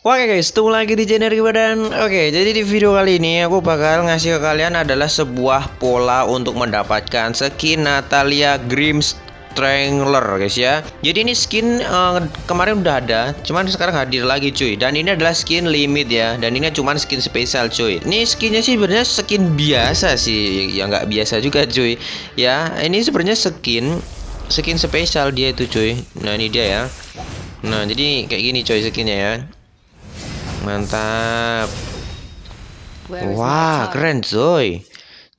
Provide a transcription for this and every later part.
Oke guys, ketemu lagi di channel gue dan Oke, jadi di video kali ini aku bakal ngasih ke kalian adalah sebuah pola untuk mendapatkan skin Natalia Grim Strangler guys ya. Jadi ini skin uh, kemarin udah ada, cuman sekarang hadir lagi cuy. Dan ini adalah skin limit ya, dan ini cuma skin spesial cuy. Ini skinnya sih sebenarnya skin biasa sih, ya nggak biasa juga cuy. Ya, ini sebenarnya skin skin spesial dia itu cuy. Nah ini dia ya. Nah jadi kayak gini coy skinnya ya Mantap. Wah, keren coy.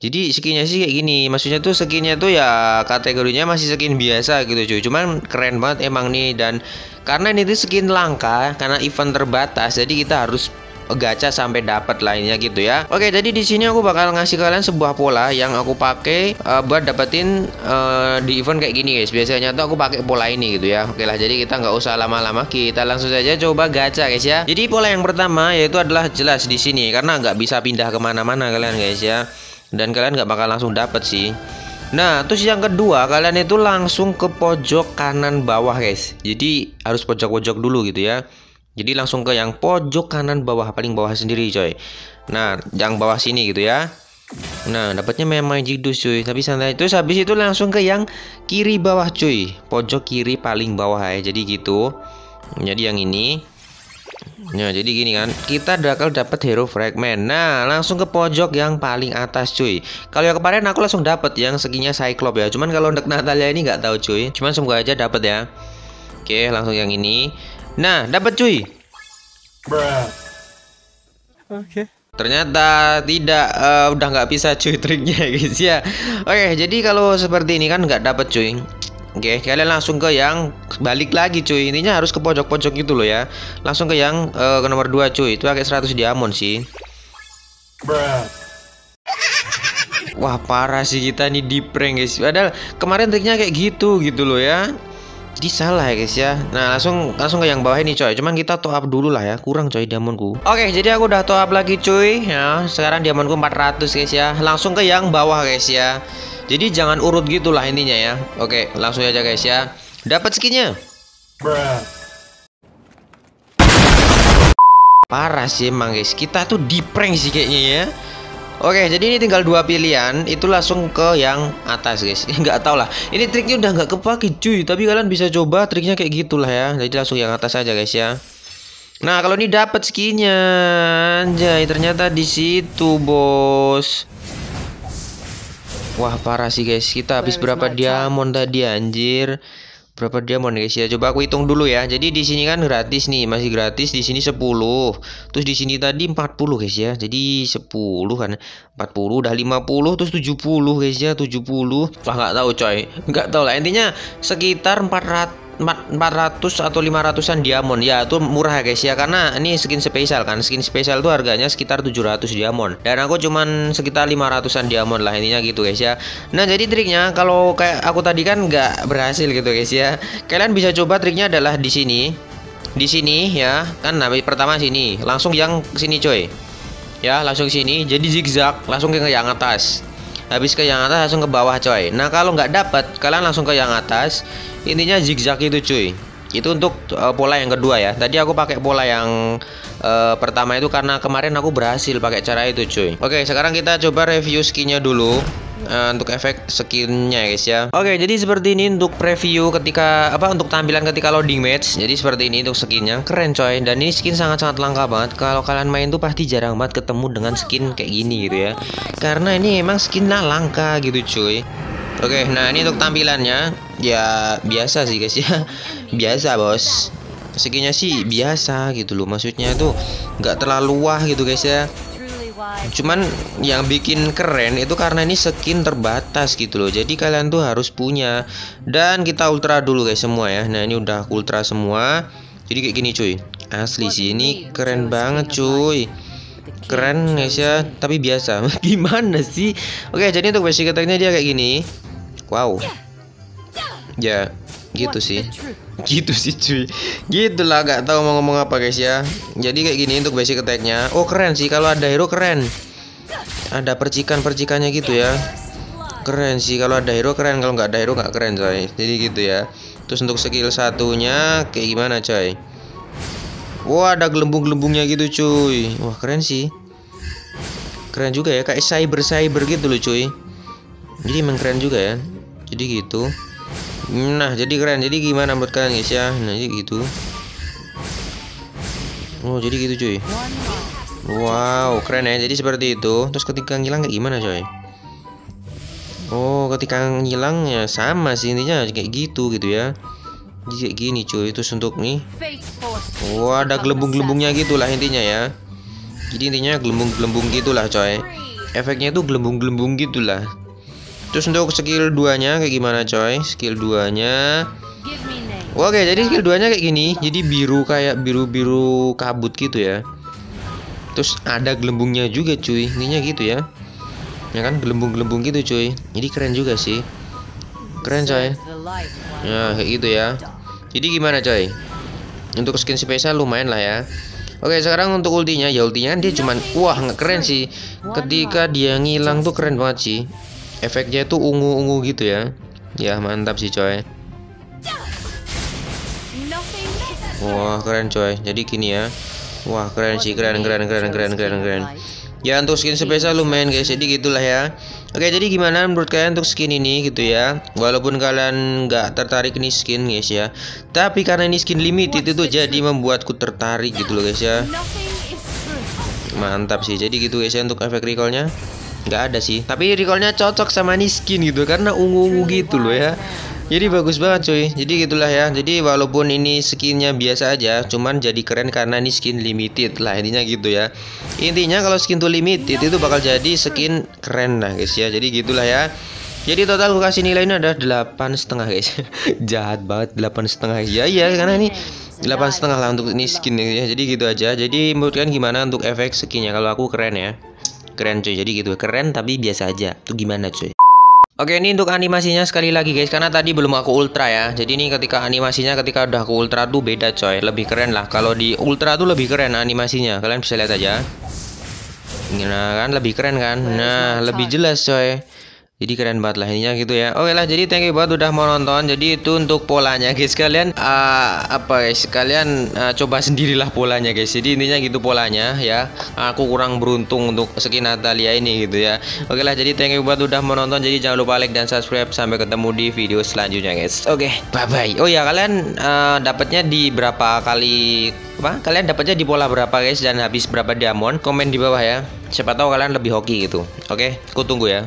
Jadi skinnya sih kayak gini, maksudnya tuh skinnya tuh ya kategorinya masih skin biasa gitu cuy. Cuman keren banget emang nih dan karena ini tuh skin langka, karena event terbatas, jadi kita harus gacha sampai dapat lainnya gitu ya. Oke, jadi di sini aku bakal ngasih kalian sebuah pola yang aku pakai uh, buat dapetin uh, di event kayak gini guys. Biasanya tuh aku pakai pola ini gitu ya. Oke lah, jadi kita nggak usah lama-lama, kita langsung saja coba gacha guys ya. Jadi pola yang pertama yaitu adalah jelas di sini karena nggak bisa pindah ke mana-mana kalian guys ya. Dan kalian nggak bakal langsung dapet sih. Nah, terus yang kedua, kalian itu langsung ke pojok kanan bawah, guys. Jadi harus pojok-pojok dulu gitu ya. Jadi langsung ke yang pojok kanan bawah paling bawah sendiri coy. Nah, yang bawah sini gitu ya. Nah, dapatnya memang jidus cuy, tapi santai. Terus habis itu langsung ke yang kiri bawah cuy. Pojok kiri paling bawah ya. Jadi gitu. Jadi yang ini. Nah, jadi gini kan. Kita bakal dapat hero fragment. Nah, langsung ke pojok yang paling atas cuy. Kalau yang kemarin aku langsung dapat yang seginya Cyclops ya. Cuman kalau untuk Natalia ini nggak tahu cuy. Cuman semoga aja dapat ya. Oke, langsung yang ini. Nah, dapat cuy. Oke. Okay. Ternyata tidak uh, udah nggak bisa cuy triknya guys ya. Oke, jadi kalau seperti ini kan nggak dapat cuy. Oke, kalian langsung ke yang balik lagi cuy. Intinya harus ke pojok-pojok gitu loh ya. Langsung ke yang uh, ke nomor 2 cuy. Itu pakai 100 diamond sih. Bruh. Wah parah sih kita nih di prank guys Padahal kemarin triknya kayak gitu gitu loh ya jadi salah ya guys ya. Nah langsung langsung ke yang bawah ini coy. Cuman kita top up dulu lah ya. Kurang coy diamondku Oke jadi aku udah top up lagi cuy ya. Sekarang diamondku 400 guys ya. Langsung ke yang bawah guys ya. Jadi jangan urut gitulah intinya ya. Oke langsung aja guys ya. Dapat skinnya? Parah sih emang guys. Kita tuh di prank sih kayaknya ya Oke, jadi ini tinggal dua pilihan, itu langsung ke yang atas, guys. Nggak tau lah. Ini triknya udah nggak kepake, cuy. Tapi kalian bisa coba triknya kayak gitulah ya. Jadi langsung yang atas aja, guys ya. Nah, kalau ini dapat skinnya, anjay, ternyata di situ, bos. Wah, parah sih, guys. Kita habis berapa diamond tadi, anjir berapa diamond guys ya? Coba aku hitung dulu ya. Jadi di sini kan gratis nih masih gratis di sini 10 terus di sini tadi 40 guys ya. Jadi 10 kan. 40 udah 50 terus 70 guys ya. 70 wah nggak tahu coy. Nggak tahu lah. Intinya sekitar 400 400 atau 500an diamond. Ya itu murah ya guys. Ya karena ini skin spesial kan. Skin spesial itu harganya sekitar 700 diamond. Dan aku cuman sekitar 500an diamond lah intinya gitu guys ya. Nah jadi triknya kalau kayak aku tadi kan nggak berhasil gitu guys ya. Kalian bisa coba triknya adalah di sini. Di sini ya. Kan nah pertama sini. Langsung yang sini coy. Ya langsung sini. Jadi zigzag langsung ke yang atas habis ke yang atas langsung ke bawah coy. Nah kalau nggak dapat kalian langsung ke yang atas. Intinya zigzag itu cuy. Itu untuk uh, pola yang kedua ya. Tadi aku pakai pola yang uh, pertama itu karena kemarin aku berhasil pakai cara itu cuy. Oke sekarang kita coba review skinnya dulu uh, untuk efek skinnya guys ya. Oke jadi seperti ini untuk preview ketika apa untuk tampilan ketika loading match. Jadi seperti ini untuk skinnya. Keren coy. Dan ini skin sangat-sangat langka banget. Kalau kalian main tuh pasti jarang banget ketemu dengan skin kayak gini gitu ya. Karena ini emang skinnya langka gitu cuy. Oke, nah ini untuk tampilannya. Ya biasa sih guys ya, biasa bos. Seginya sih biasa gitu loh, maksudnya tuh nggak terlalu wah gitu guys ya. Cuman yang bikin keren itu karena ini skin terbatas gitu loh. Jadi kalian tuh harus punya. Dan kita ultra dulu guys semua ya. Nah ini udah ultra semua. Jadi kayak gini cuy. Asli sih ini keren banget cuy keren guys ya tapi biasa gimana sih oke jadi untuk basic attacknya dia kayak gini Wow. Ya, gitu sih. Gitu sih cuy. Gitulah gak tahu mau ngomong apa guys ya. Jadi kayak gini untuk basic attack-nya. Oh, keren sih kalau ada hero keren. Ada percikan-percikannya gitu ya. Keren sih kalau ada hero keren, kalau nggak ada hero nggak keren coy. Jadi gitu ya. Terus untuk skill satunya kayak gimana coy? Wah ada gelembung-gelembungnya gitu cuy Wah keren sih Keren juga ya kayak cyber-cyber gitu loh cuy Jadi emang keren juga ya Jadi gitu Nah jadi keren. Jadi gimana menurut kalian guys ya? Nah jadi gitu. Oh jadi gitu cuy. Wow keren ya. Jadi seperti itu. Terus ketika ngilang kayak gimana coy? Oh ketika ngilang ya sama sih intinya. Kayak gitu gitu ya. Jadi kayak gini cuy. Terus untuk nih. Wah ada gelembung-gelembungnya gitulah intinya ya. Jadi intinya gelembung-gelembung gitulah coy. Efeknya itu gelembung-gelembung gitulah Terus untuk skill 2 nya kayak gimana coy? Skill 2 nya Oke jadi skill 2 nya kayak gini. Jadi biru kayak biru-biru kabut gitu ya. Terus ada gelembungnya juga cuy. Ininya gitu ya. Ya kan gelembung-gelembung gitu cuy. Jadi keren juga sih. Keren coy. Ya kayak gitu ya. Jadi gimana coy? Untuk skin spesial lumayan lah ya. Oke sekarang untuk ultinya. Ya ultinya kan dia cuman Wah nggak keren sih. Ketika dia ngilang tuh keren banget sih Efeknya tuh ungu-ungu gitu ya. Ya mantap sih coy. Wah keren coy. Jadi gini ya. Wah keren sih keren keren keren keren keren keren. Ya untuk skin spesial lumayan guys. Jadi gitulah ya. Oke jadi gimana menurut kalian untuk skin ini gitu ya? Walaupun kalian nggak tertarik nih skin guys ya. Tapi karena ini skin limited itu jadi membuatku tertarik gitu loh guys ya. Mantap sih. Jadi gitu guys ya untuk efek recallnya nggak ada sih. Tapi recallnya cocok sama nih skin gitu Karena ungu-ungu gitu loh ya. jadi bagus banget cuy. Jadi gitulah ya. Jadi walaupun ini skinnya biasa aja cuman jadi keren karena ini skin limited lah intinya gitu ya. Intinya kalau skin tuh limited itu bakal jadi skin keren lah guys ya. Jadi gitulah ya. Jadi total gue kasih nilainya ada delapan setengah guys. Jahat banget delapan setengah. Ya iya karena ini delapan setengah lah untuk ini skin ya. Jadi gitu aja. Jadi menurut kalian gimana untuk efek skinnya? Kalau aku keren ya keren cuy. Jadi gitu keren tapi biasa aja. Tuh gimana cuy? Oke ini untuk animasinya sekali lagi guys. Karena tadi belum aku ultra ya. Jadi ini ketika animasinya ketika udah aku ultra tuh beda coy. Lebih keren lah. Kalau di ultra tuh lebih keren animasinya. Kalian bisa lihat aja. Nah kan? Lebih keren kan? Nah lebih jelas coy jadi keren banget lah ininya gitu ya. Oke lah jadi thank you banget udah mau nonton. Jadi itu untuk polanya guys. Kalian uh, apa guys kalian uh, coba sendirilah polanya guys. Jadi intinya gitu polanya ya. Aku kurang beruntung untuk skin Natalia ini gitu ya. Oke lah jadi thank you banget udah mau nonton. Jadi jangan lupa like dan subscribe. Sampai ketemu di video selanjutnya guys. Oke bye bye oh ya kalian uh, dapatnya di berapa kali apa? Kalian dapatnya di pola berapa guys? Dan habis berapa diamond? Komen di bawah ya. Siapa tahu kalian lebih hoki gitu. Oke aku tunggu ya